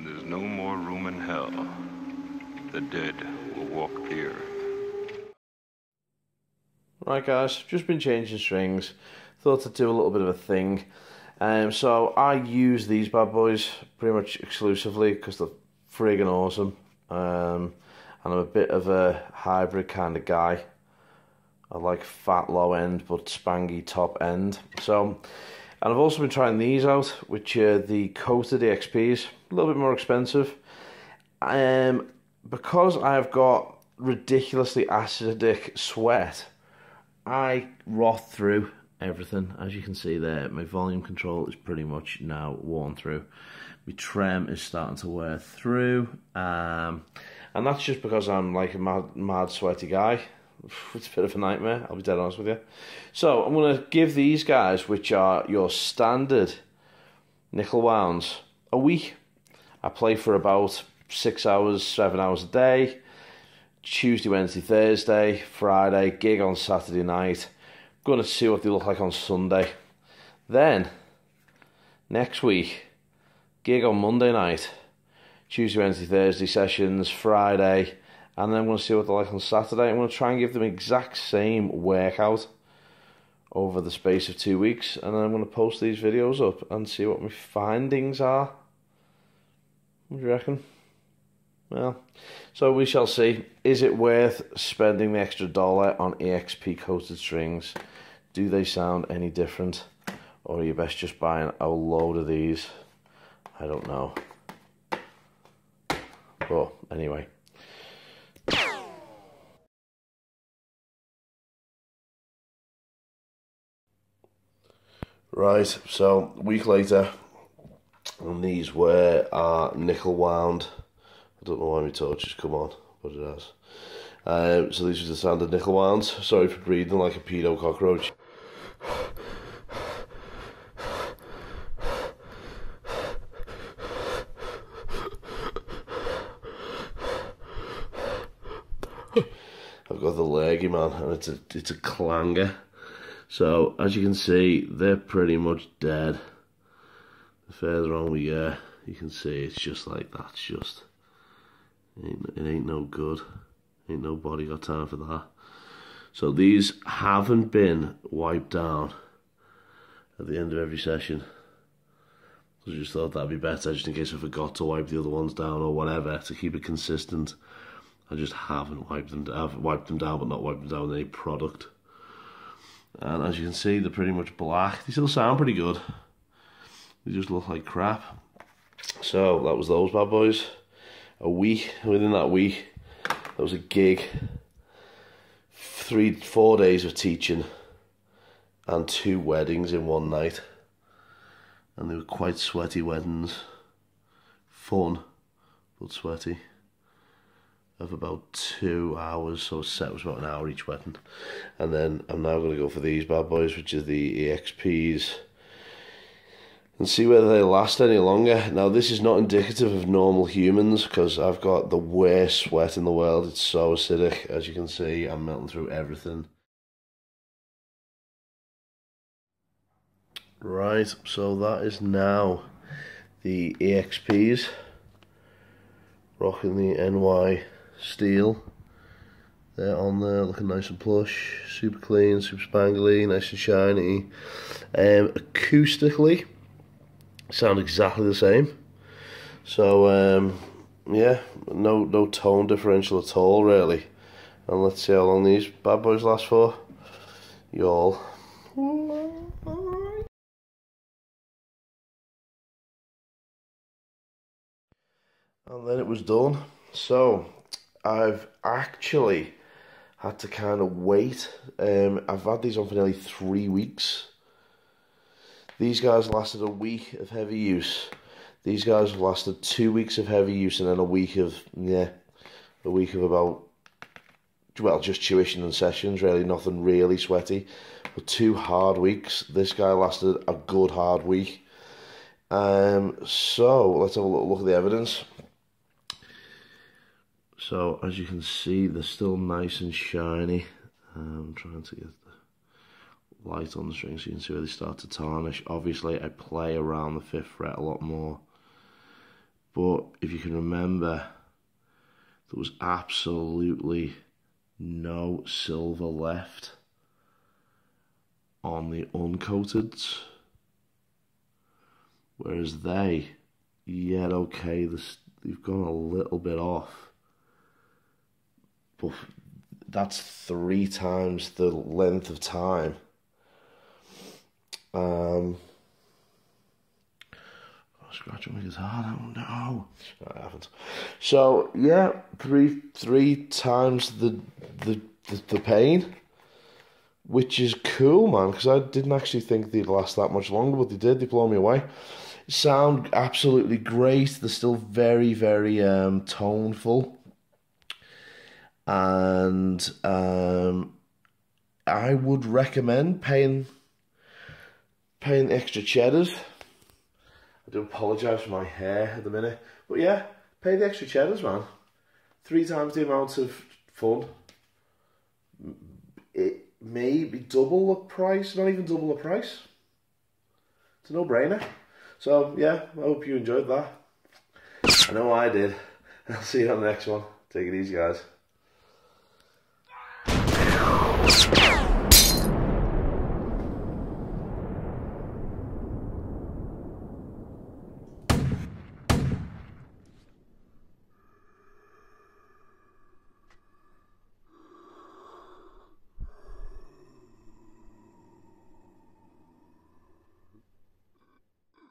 When there's no more room in hell, the dead will walk the earth. Right, guys, just been changing strings. Thought I'd do a little bit of a thing. Um, so I use these bad boys pretty much exclusively because they're friggin' awesome. Um, and I'm a bit of a hybrid kind of guy. I like fat low end but spangy top end. So, and I've also been trying these out, which are the coated EXPs, a little bit more expensive. Um, because I've got ridiculously acidic sweat, I rot through everything. As you can see there, my volume control is pretty much now worn through. My trem is starting to wear through. Um, and that's just because I'm like a mad, mad sweaty guy. It's a bit of a nightmare, I'll be dead honest with you. So I'm going to give these guys, which are your standard nickel wounds, a week. I play for about six hours, seven hours a day. Tuesday, Wednesday, Thursday, Friday, gig on Saturday night. Going to see what they look like on Sunday. Then, next week, gig on Monday night. Tuesday, Wednesday, Thursday sessions, Friday, and then I'm going to see what they're like on Saturday. I'm going to try and give them exact same workout over the space of two weeks, and then I'm going to post these videos up and see what my findings are. What do you reckon? Well, so we shall see. Is it worth spending the extra dollar on EXP coated strings? Do they sound any different? Or are you best just buying a load of these? I don't know. But anyway. Right, so a week later, and these were our nickel wound. I don't know why my torch has come on, but it has. Um, so these are the standard nickel wounds. Sorry for breathing like a pedo cockroach. I've got the leggy man, and it's a it's a clanger. So as you can see, they're pretty much dead. The further on we go, you can see it's just like that. Just it ain't, it ain't no good. Ain't nobody got time for that. So these haven't been wiped down at the end of every session. I just thought that'd be better, just in case I forgot to wipe the other ones down or whatever to keep it consistent. I just haven't wiped them. I've wiped them down, but not wiped them down with any product. And as you can see, they're pretty much black. They still sound pretty good. They just look like crap. So that was those bad boys. A week within that week, that was a gig. Three, four days of teaching, and two weddings in one night. And they were quite sweaty weddings. Fun, but sweaty of about two hours, so set was about an hour each wedding. And then I'm now going to go for these bad boys, which are the EXPs, and see whether they last any longer. Now, this is not indicative of normal humans because I've got the worst sweat in the world. It's so acidic, as you can see, I'm melting through everything. Right, so that is now the EXPs rocking the NY steel. They're on there looking nice and plush, super clean, super spangly, nice and shiny. Um, acoustically, sound exactly the same. So um, yeah, no no tone differential at all really. And let's see how long these bad boys last for. Y'all. And then it was done. So I've actually had to kind of wait. Um, I've had these on for nearly three weeks. These guys lasted a week of heavy use. These guys lasted two weeks of heavy use and then a week of, yeah, a week of about, well, just tuition and sessions, really, nothing really sweaty. But two hard weeks. This guy lasted a good hard week. Um, so, let's have a look at the evidence. So as you can see, they're still nice and shiny. Um, I'm trying to get the light on the string so you can see where they start to tarnish. Obviously, I play around the fifth fret a lot more. But if you can remember, there was absolutely no silver left on the uncoateds. Whereas they, yeah, okay, they've gone a little bit off. But that's three times the length of time. Um, scratching my guitar. Oh no, no, I haven't. So yeah, three three times the the the, the pain, which is cool, man. Because I didn't actually think they'd last that much longer, but they did. They blow me away. Sound absolutely great. They're still very very um, toneful, and um, I would recommend paying paying extra cheddars I do apologise for my hair at the minute. But yeah, pay the extra cheddars, man. Three times the amount of fun. It may be double the price, not even double the price. It's a no-brainer. So yeah, I hope you enjoyed that. I know I did. I'll see you on the next one. Take it easy, guys you